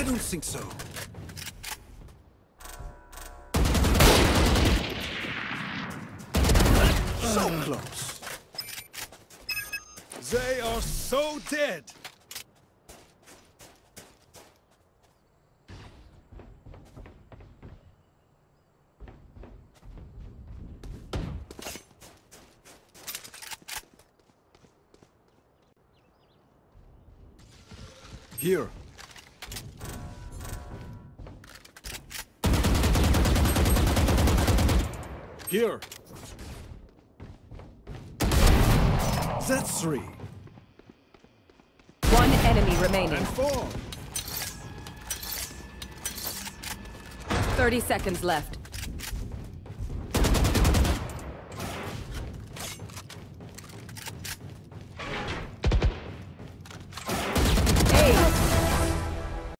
I don't think so. So close. They are so dead. Here. Here. That's three. One enemy remaining. And four. 30 seconds left.